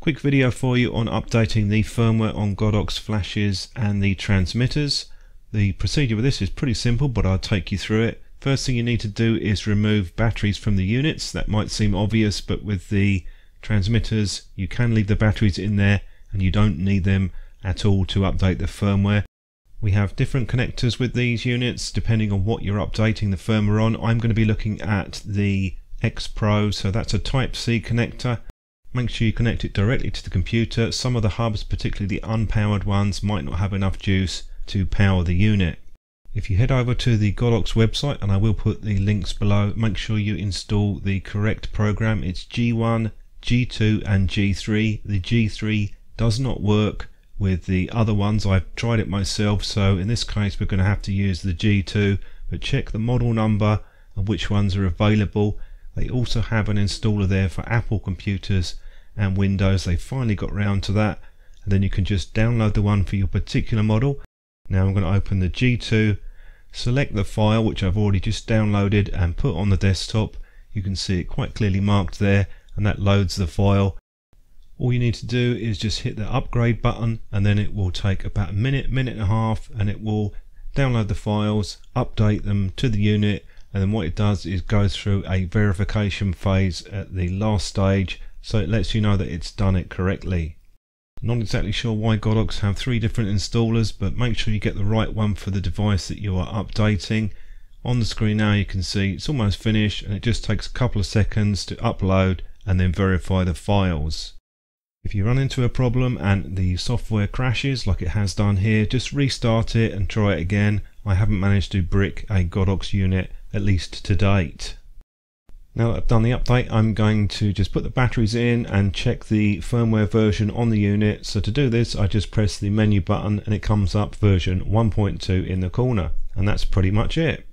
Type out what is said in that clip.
Quick video for you on updating the firmware on Godox flashes and the transmitters. The procedure with this is pretty simple but I'll take you through it. First thing you need to do is remove batteries from the units. That might seem obvious but with the transmitters you can leave the batteries in there and you don't need them at all to update the firmware. We have different connectors with these units depending on what you're updating the firmware on. I'm going to be looking at the X Pro so that's a type C connector Make sure you connect it directly to the computer. Some of the hubs, particularly the unpowered ones, might not have enough juice to power the unit. If you head over to the Godox website, and I will put the links below, make sure you install the correct program. It's G1, G2 and G3. The G3 does not work with the other ones. I've tried it myself, so in this case we're going to have to use the G2, but check the model number and which ones are available they also have an installer there for Apple computers and Windows. They finally got round to that. And then you can just download the one for your particular model. Now I'm going to open the G2, select the file which I've already just downloaded and put on the desktop. You can see it quite clearly marked there and that loads the file. All you need to do is just hit the upgrade button and then it will take about a minute, minute and a half and it will download the files, update them to the unit and then what it does is goes through a verification phase at the last stage so it lets you know that it's done it correctly. Not exactly sure why Godox have three different installers but make sure you get the right one for the device that you are updating. On the screen now you can see it's almost finished and it just takes a couple of seconds to upload and then verify the files. If you run into a problem and the software crashes like it has done here, just restart it and try it again. I haven't managed to brick a Godox unit at least to date. Now that I've done the update, I'm going to just put the batteries in and check the firmware version on the unit. So to do this, I just press the menu button and it comes up version 1.2 in the corner. And that's pretty much it.